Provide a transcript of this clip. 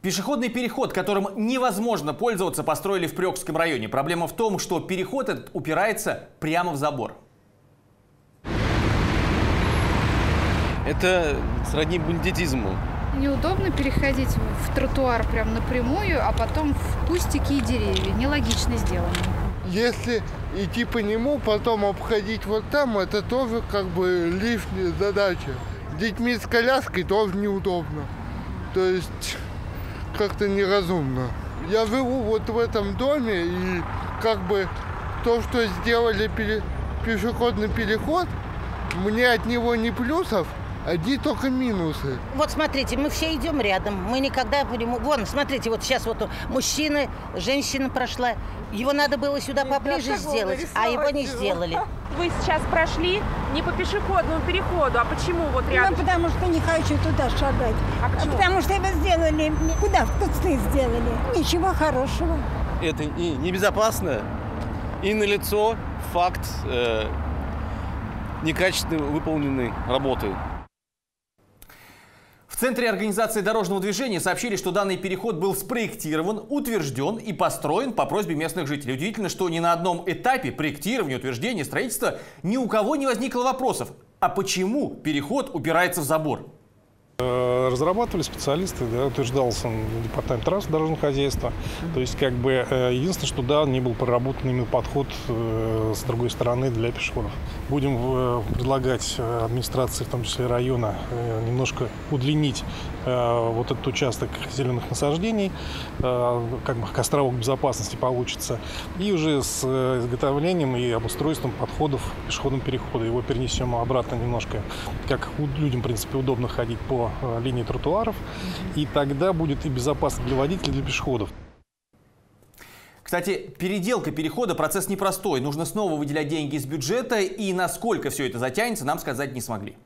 Пешеходный переход, которым невозможно пользоваться, построили в Прёкском районе. Проблема в том, что переход этот упирается прямо в забор. Это сродни бандитизму. Неудобно переходить в тротуар прям напрямую, а потом в кустики и деревья. Нелогично сделано. Если идти по нему, потом обходить вот там, это тоже как бы лишняя задача. С детьми с коляской тоже неудобно. То есть как-то неразумно. Я живу вот в этом доме, и как бы то, что сделали пере... пешеходный переход, мне от него не плюсов, Одни только минусы. Вот смотрите, мы все идем рядом. Мы никогда нему... Вон, смотрите, вот сейчас вот мужчина, женщина прошла. Его надо было сюда поближе сделать, а его не сделали. Вы сейчас прошли не по пешеходному переходу, а почему вот рядом? Ну, потому что не хочу туда шагать. А почему? Потому что его сделали, куда в кусты сделали. Ничего хорошего. Это и небезопасно, и налицо факт э, некачественно выполненной работы. Центре организации дорожного движения сообщили, что данный переход был спроектирован, утвержден и построен по просьбе местных жителей. Удивительно, что ни на одном этапе проектирования, утверждения, строительства ни у кого не возникло вопросов. А почему переход упирается в забор? Э, разрабатывали специалисты, да, утверждался департамент трасс дорожного хозяйства. То есть, как бы, э, единственное, что да, не был проработан именно подход э, с другой стороны для пешеходов. Будем предлагать администрации, в том числе района, немножко удлинить вот этот участок зеленых насаждений, как бы островок безопасности получится. И уже с изготовлением и обустройством подходов к пешеходному переходу. Его перенесем обратно немножко, как людям, в принципе, удобно ходить по Э, линии тротуаров, и тогда будет и безопасно для водителей, и для пешеходов. Кстати, переделка перехода процесс непростой. Нужно снова выделять деньги из бюджета, и насколько все это затянется, нам сказать не смогли.